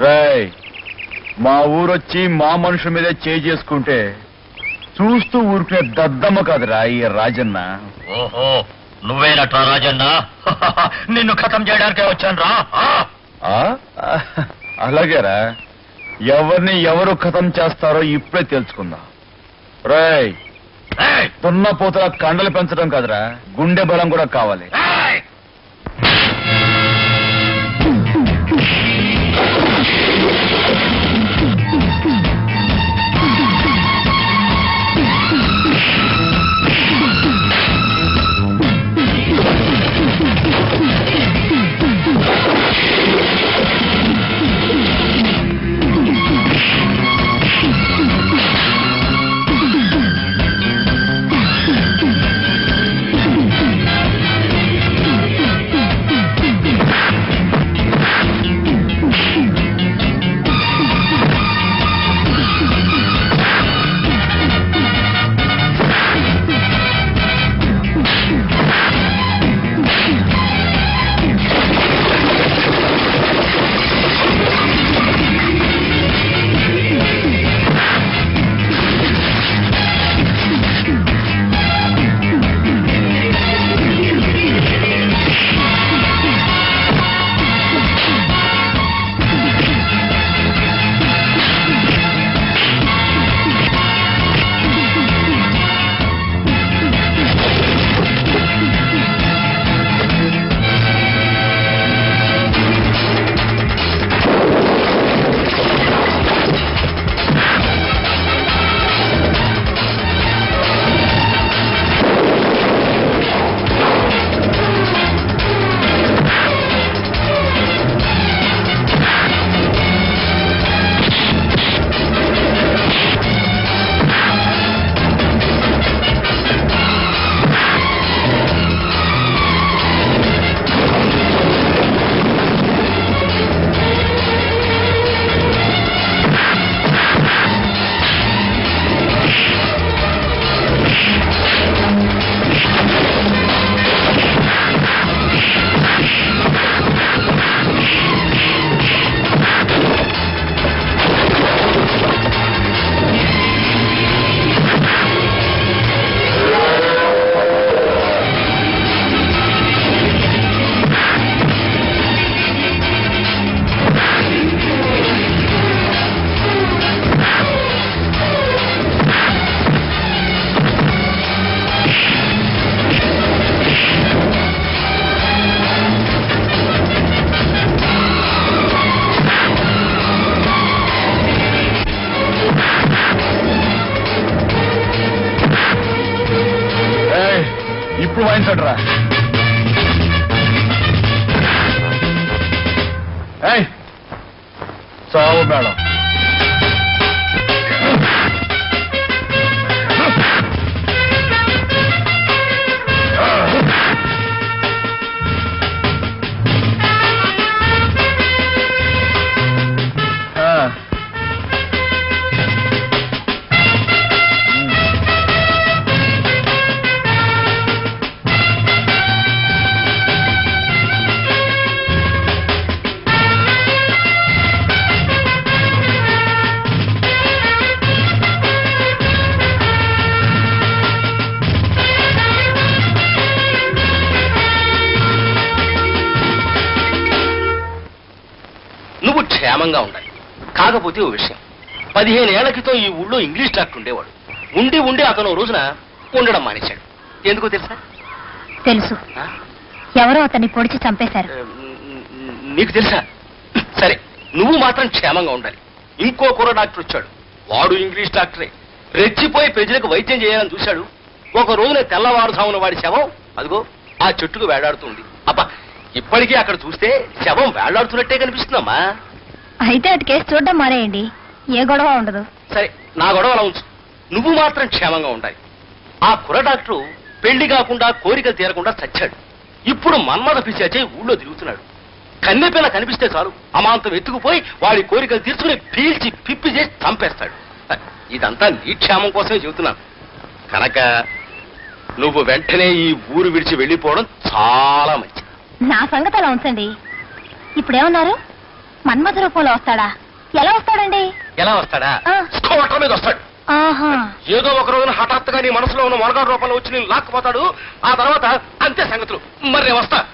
రాయ్ మా ఊరొచ్చి మా మనుషుల మీద చేసుకుంటే చూస్తూ ఊరికే దద్దమ్మ కాదురా ఈ రాజన్న. ఓహో. నువ్వేనట్రా రాజన్న? నిన్ను ఖతం చేయడానికే వచ్చాను రా ఆ? అలాగేరా. ఎవరిని ఎవరు ఖతం చేస్తారో ఇప్పుడే తెలుసుకుందాం. రేయ్ దున్నపోతుల కండలు పెంచడం కాదురా. గుండె బలం కూడా కావాలి. ఇప్పుడు చావు మేడం. క్షేమంగా ఉండాలి. కాకపోతే ఓ విషయం. పదిహేను ఏళ్ళ క్రితం ఈ ఊళ్ళో ఇంగ్లీష్ డాక్టర్ ఉండేవాడు. ఉండి ఉండి అతను రోజున ఉండడం మానేశాడు. ఎందుకో తెలుసా? తెలుసు? ఎవరో అతన్ని పొడిచి చంపేశారు. నీకు తెలుసా? సరే నువ్వు మాత్రం క్షేమంగా ఉండాలి. ఇంకో కుర్ర డాక్టర్ వచ్చాడు. వాడు ఇంగ్లీష్ డాక్టరే. రెచ్చిపోయి ప్రజలకు వైద్యం చేయాలని చూశాడు. ఒక రోజున తెల్లవారుజామున వాడి శవం అదిగో ఆ చెట్టుకు వేలాడుతుంది అబ్బా ఇప్పటికీ అక్కడ చూస్తే శవం వేలాడుతున్నట్టే కనిపిస్తుందమ్మా. అయితే అటు కేసు చూడడం మానేయండి. ఏ గొడవ ఉండదు. సరే నా గొడవ అలా ఉంచు. నువ్వు మాత్రం క్షేమంగా ఉండాలి. ఆ కుర్ర డాక్టరు పెళ్ళి కాకుండా కోరికలు తీరకుండా చచ్చాడు. ఇప్పుడు మన్మథ పిశాచే ఊళ్ళో తిరుగుతున్నాడు. కన్నెపిల్ల కనిపిస్తే చాలు. అమాంతం ఎత్తుకుపోయి వాడి కోరికలు తీర్చుకుని పీల్చి పిప్పి చేసి చంపేస్తాడు. ఇదంతా నీ క్షేమం కోసమే చెబుతున్నాను. కనుక నువ్వు వెంటనే ఈ ఊరు విడిచి వెళ్ళిపోవడం చాలా మంచిది. నా సంగతి అలా ఉంచండి. ఇప్పుడేమన్నారు? మన్మథ రూపంలో వస్తాడా? ఎలా వస్తాడండి? ఎలా వస్తాడా? ఆ. స్కూటర్ మీద వస్తాడు. ఆహా. ఏదో ఒక రోజున హఠాత్తుగా నీ మనసులో ఉన్న మొనగాడు రూపంలో వచ్చి నేను లాక్కుపోతాడు. ఆ తర్వాత అంతే సంగతులు. మరి నేను వస్తా.